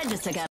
I just took out.